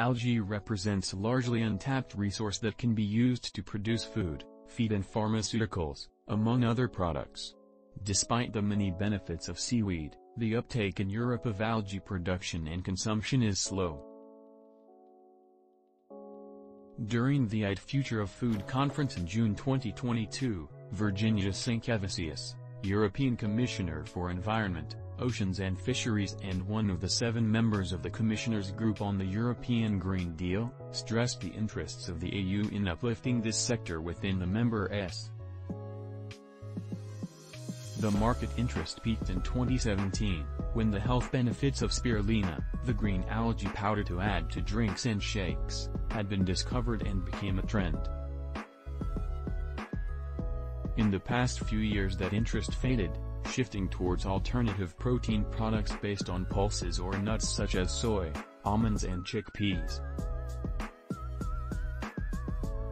Algae represents a largely untapped resource that can be used to produce food, feed and pharmaceuticals, among other products. Despite the many benefits of seaweed, the uptake in Europe of algae production and consumption is slow. During the EIT Future of Food conference in June 2022, Virginijus Sinkevičius, European Commissioner for Environment, Oceans and Fisheries and one of the seven members of the Commissioners Group on the European Green Deal, stressed the interests of the EU in uplifting this sector within the member S. The market interest peaked in 2017, when the health benefits of spirulina, the green algae powder to add to drinks and shakes, had been discovered and became a trend. In the past few years that interest faded, shifting towards alternative protein products based on pulses or nuts such as soy, almonds and chickpeas.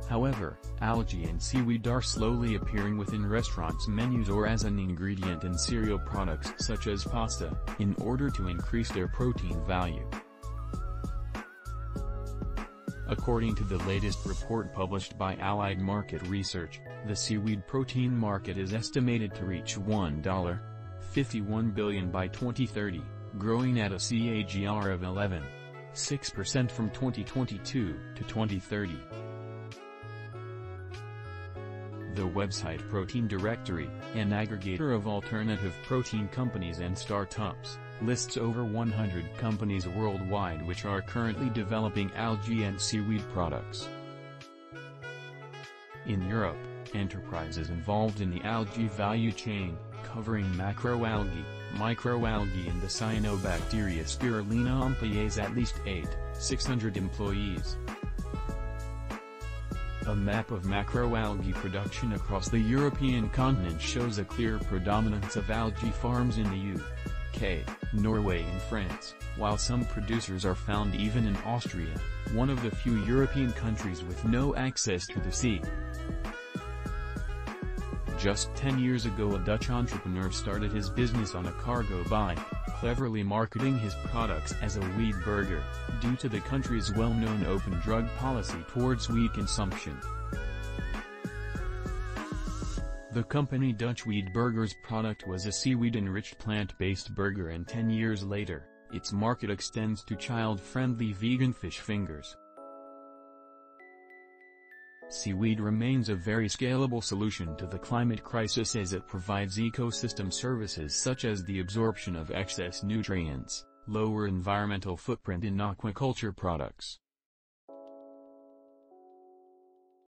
However, algae and seaweed are slowly appearing within restaurants' menus or as an ingredient in cereal products such as pasta, in order to increase their protein value. According to the latest report published by Allied Market Research, the seaweed protein market is estimated to reach $1.51 billion by 2030, growing at a CAGR of 11.6% from 2022 to 2030. The website Protein Directory, an aggregator of alternative protein companies and startups, lists over 100 companies worldwide which are currently developing algae and seaweed products. In Europe, enterprises involved in the algae value chain, covering macroalgae, microalgae and the cyanobacteria spirulina employs at least 8, 600 employees. A map of macroalgae production across the European continent shows a clear predominance of algae farms in the Norway and France, while some producers are found even in Austria, one of the few European countries with no access to the sea. Just 10 years ago a Dutch entrepreneur started his business on a cargo bike, cleverly marketing his products as a weed burger, due to the country's well-known open drug policy towards weed consumption. The company Dutch Weed Burgers product was a seaweed-enriched plant-based burger and 10 years later, its market extends to child-friendly vegan fish fingers. Seaweed remains a very scalable solution to the climate crisis as it provides ecosystem services such as the absorption of excess nutrients, lower environmental footprint in aquaculture products,